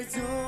it's all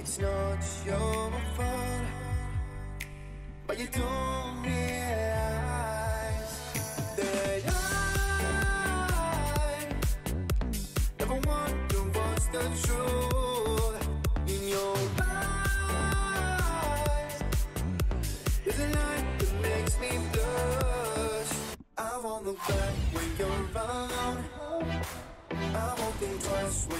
It's not your fault, But you don't realize That I Never wonder what's the truth In your eyes. There's a light that makes me blush. I won't look back when you're around I won't think twice when